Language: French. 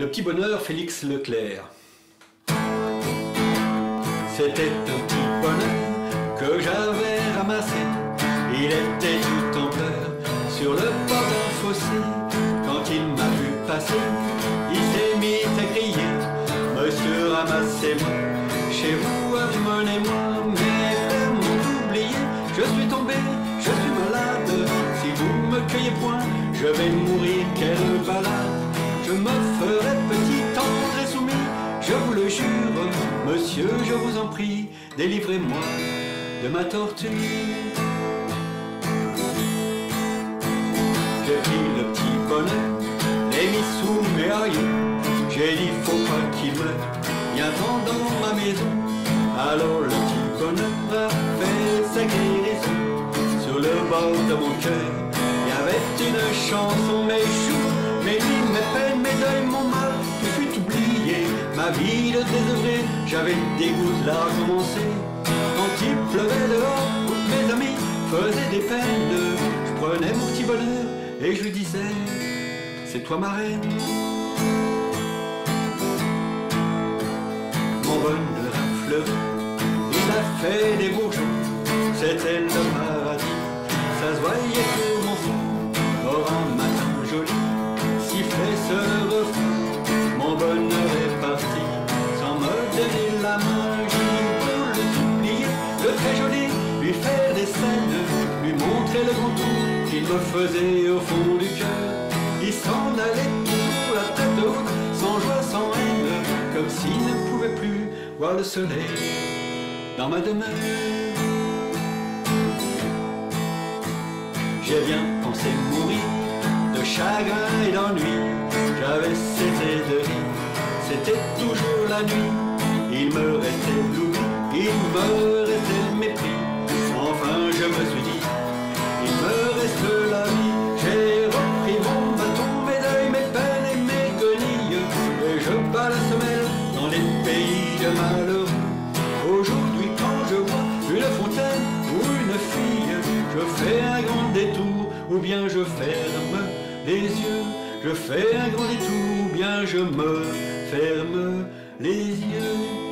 Le petit bonheur Félix Leclerc. C'était un petit bonheur que j'avais ramassé. Il était tout en pleurs sur le bord d'un fossé. Quand il m'a vu passer, il s'est mis à crier Monsieur, ramassez-moi, chez vous, amenez-moi. Frères m'ont oublié, je suis tombé, je suis malade. Si vous me cueillez point, je vais mourir, quelle balade. Je me ferai monsieur, je vous en prie, délivrez-moi de ma torture. J'ai pris le petit bonheur, l'ai mis sous mes haillons, j'ai dit faut pas qu'il meure, viens-t'en dans ma maison. Alors le petit bonheur a fait sa guérison, sur le bord de mon cœur, il y avait une chanson, mes vie j'avais le dégoût de la commencer. Quand il pleuvait dehors, mes amis faisaient des peines, je prenais mon petit bonheur et je lui disais, c'est toi ma reine. Mon bonheur a fleuri, il a fait des bourgeons, c'était le paradis, ça se voyait lui montrer le contour qu'il me faisait au fond du cœur. Il s'en allait toujours la tête haute, sans joie, sans haine, comme s'il ne pouvait plus voir le soleil dans ma demeure. J'ai bien pensé mourir de chagrin et d'ennui. J'avais cessé de rire, c'était toujours la nuit. Il me restait l'oubli, il me restait le mépris. Détour ou bien je ferme les yeux. Je fais un grand détour ou bien je me ferme les yeux.